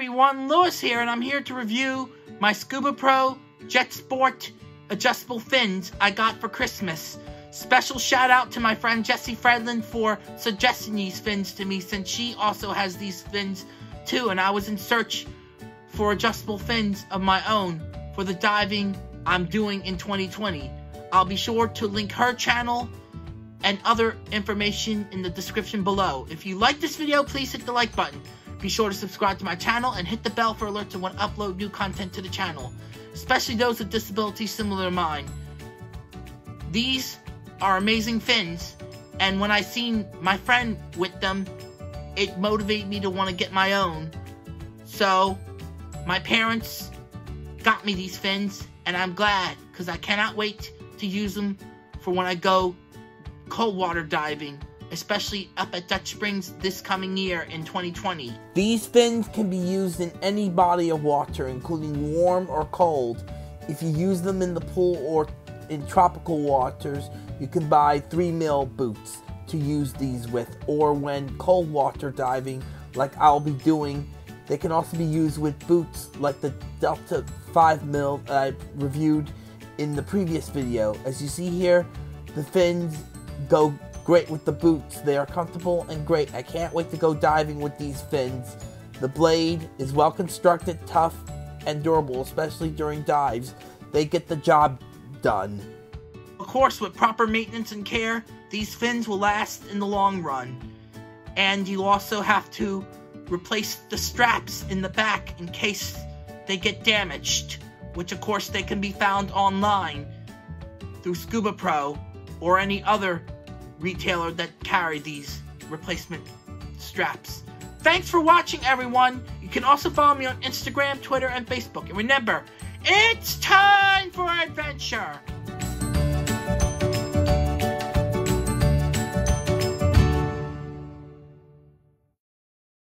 everyone, Louis here, and I'm here to review my Scubapro Jet Sport adjustable fins I got for Christmas. Special shout out to my friend Jessy Fredlund for suggesting these fins to me since she also has these fins too, and I was in search for adjustable fins of my own for the diving I'm doing in 2020. I'll be sure to link her channel and other information in the description below. If you like this video, please hit the like button. Be sure to subscribe to my channel and hit the bell for alerts when I upload new content to the channel, especially those with disabilities similar to mine. These are amazing fins, and when I seen my friend with them, it motivated me to want to get my own. So, my parents got me these fins, and I'm glad, because I cannot wait to use them for when I go cold water diving especially up at Dutch Springs this coming year in 2020. These fins can be used in any body of water, including warm or cold. If you use them in the pool or in tropical waters, you can buy 3 mil boots to use these with, or when cold water diving, like I'll be doing. They can also be used with boots like the Delta 5 mil that I reviewed in the previous video. As you see here, the fins go great with the boots. They are comfortable and great. I can't wait to go diving with these fins. The blade is well constructed, tough, and durable, especially during dives. They get the job done. Of course, with proper maintenance and care, these fins will last in the long run. And you also have to replace the straps in the back in case they get damaged, which of course they can be found online through Scubapro or any other retailer that carry these replacement straps. Thanks for watching, everyone. You can also follow me on Instagram, Twitter, and Facebook. And remember, it's time for adventure.